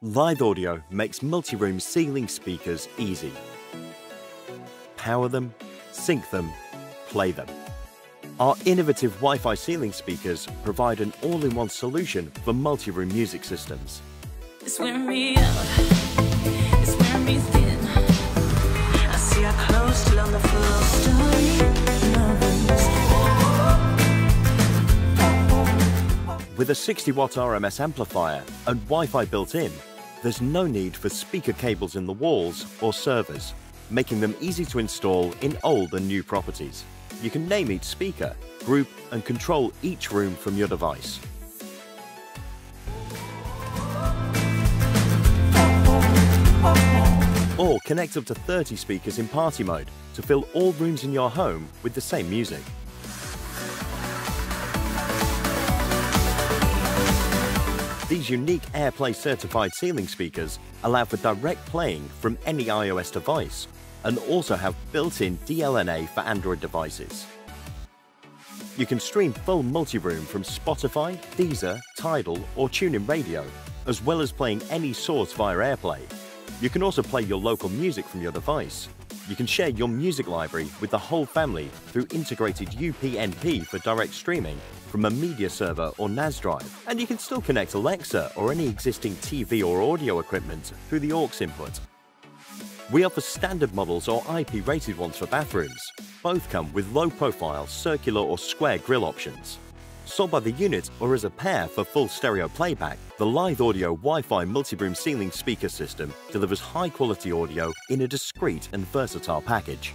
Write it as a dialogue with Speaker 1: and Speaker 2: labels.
Speaker 1: Lithe Audio makes multi-room ceiling speakers easy. Power them, sync them, play them. Our innovative Wi-Fi ceiling speakers provide an all-in-one solution for multi-room music systems.
Speaker 2: It's me out. It's wearing me thin. I see our clothes still on the floor. Story
Speaker 1: With a 60 watt RMS amplifier and Wi-Fi built in, there's no need for speaker cables in the walls or servers, making them easy to install in old and new properties. You can name each speaker, group and control each room from your device. Or connect up to 30 speakers in party mode to fill all rooms in your home with the same music. These unique AirPlay certified ceiling speakers allow for direct playing from any iOS device and also have built-in DLNA for Android devices. You can stream full multi-room from Spotify, Deezer, Tidal or TuneIn Radio, as well as playing any source via AirPlay. You can also play your local music from your device. You can share your music library with the whole family through integrated UPnP for direct streaming from a media server or NAS drive. And you can still connect Alexa or any existing TV or audio equipment through the aux input. We offer standard models or IP rated ones for bathrooms. Both come with low profile, circular or square grill options. Sold by the unit or as a pair for full stereo playback, the Lithe Audio Wi-Fi multi-room ceiling speaker system delivers high quality audio in a discreet and versatile package.